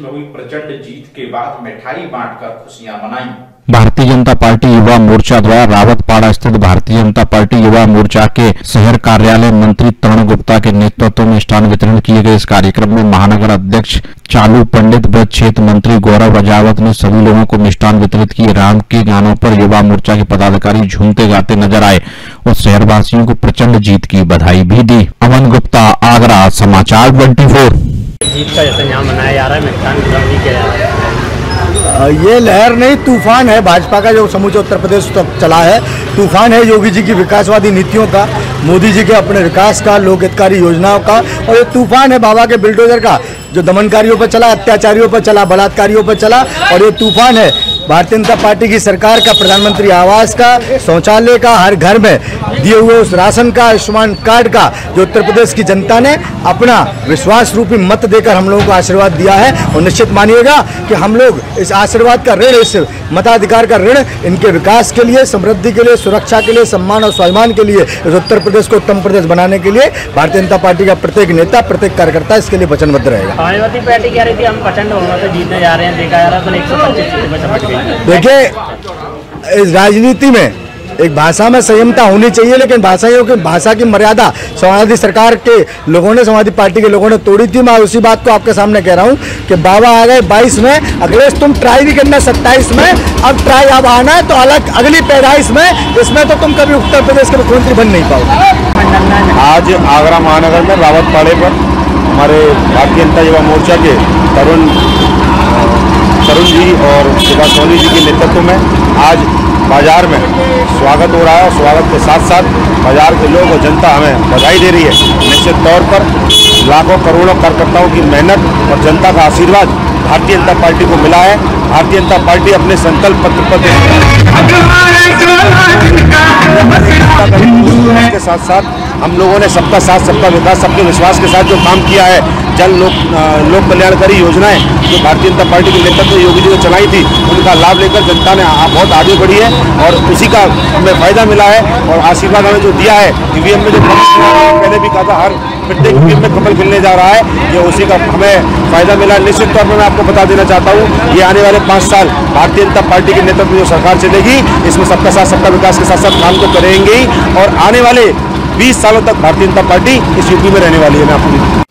में हुई प्रचंड जीत के बाद मिठाई बांटकर खुशियाँ मनाई। भारतीय जनता पार्टी युवा मोर्चा द्वारा रावतपाड़ा स्थित भारतीय जनता पार्टी युवा मोर्चा के शहर कार्यालय मंत्री तरुण गुप्ता के नेतृत्व में मिष्ठान वितरण किए गए इस कार्यक्रम में महानगर अध्यक्ष चालू पंडित ब्रज क्षेत्र मंत्री गौरव रजावत ने सभी लोगों को मिष्ठान वितरित किए। राम के गानों पर युवा मोर्चा के पदाधिकारी झूमते गाते नज़र आए और शहरवासियों को प्रचंड जीत की बधाई भी दी। अमन गुप्ता, आगरा, समाचार ट्वेंटी जीत का जैसे यहाँ मनाया जा रहा है मिष्ठान वितरण नहीं किया जा रहा है ये लहर नहीं, तूफ़ान है। भाजपा का जो समूचे उत्तर प्रदेश तक चला है, तूफ़ान है योगी जी की विकासवादी नीतियों का, मोदी जी के अपने विकास का, लोकहितकारी योजनाओं का, और ये तूफ़ान है बाबा के बिल्डोजर का, जो दमनकारियों पर चला, अत्याचारियों पर चला, बलात्कारियों पर चला, और ये तूफ़ान है भारतीय जनता पार्टी की सरकार का, प्रधानमंत्री आवास का, शौचालय का, हर घर में दिए हुए उस राशन का, आयुष्मान कार्ड का, जो उत्तर प्रदेश की जनता ने अपना विश्वास रूपी मत देकर हम लोगों को आशीर्वाद दिया है। और निश्चित मानिएगा कि हम लोग इस आशीर्वाद का ऋण, इस मताधिकार का ऋण, इनके विकास के लिए, समृद्धि के लिए, सुरक्षा के लिए, सम्मान और स्वाभिमान के लिए, इस उत्तर प्रदेश को उत्तम प्रदेश बनाने के लिए भारतीय जनता पार्टी का प्रत्येक नेता, प्रत्येक कार्यकर्ता इसके लिए वचनबद्ध रहेगा। पार्टी कह रही थी, हम प्रचंड जीतने जा रहे हैं, देखा जा रहा है देखिए, इस राजनीति में एक भाषा में संयमता होनी चाहिए, लेकिन भाषाइयों की भाषा की मर्यादा समाजवादी सरकार के लोगों ने, समाजवादी पार्टी के लोगों ने तोड़ी थी। मैं उसी बात को आपके सामने कह रहा हूँ कि बाबा आ गए बाईस में, अगले तुम ट्राई भी करना सत्ताईस में, अब ट्राई अब आना है तो अलग अगली पैदाइश में, इसमें तो तुम कभी उत्तर प्रदेश के मुख्यमंत्री बन नहीं पाओगे। आज आगरा महानगर में रावत पाड़े पर हमारे भारतीय जनता युवा मोर्चा के तरुण तरुण जी और शिवा सोनी जी के नेतृत्व में आज बाज़ार में स्वागत हो रहा है और स्वागत के साथ साथ बाज़ार के लोग और जनता हमें बधाई दे रही है। निश्चित तौर पर लाखों करोड़ों कार्यकर्ताओं की मेहनत और जनता का आशीर्वाद भारतीय जनता पार्टी को मिला है। भारतीय जनता पार्टी अपने संकल्प पत्र पर के साथ साथ हम लोगों ने सबका साथ, सबका विकास, सबके विश्वास के साथ जो काम किया है जन लोक लोक कल्याणकारी योजनाएँ जो भारतीय जनता पार्टी के नेतृत्व में योगी जी ने चलाई थी, उनका लाभ लेकर जनता ने बहुत आगे बढ़ी है और उसी का हमें फ़ायदा मिला है और आशीर्वाद हमें जो दिया है, ईवीएम में जो पहले भी कहा था, हर प्रत्येक ईवीएम में कमल खिलने जा रहा है, ये उसी का हमें फ़ायदा मिला निश्चित तौर पर मैं आपको बता देना चाहता हूँ, ये आने वाले पाँच साल भारतीय जनता पार्टी के नेतृत्व में जो सरकार चलेगी, इसमें सबका साथ, सबका विकास के साथ साथ काम तो करेंगे ही और आने वाले 20 सालों तक भारतीय जनता पार्टी इस यूपी में रहने वाली है, मैं आपको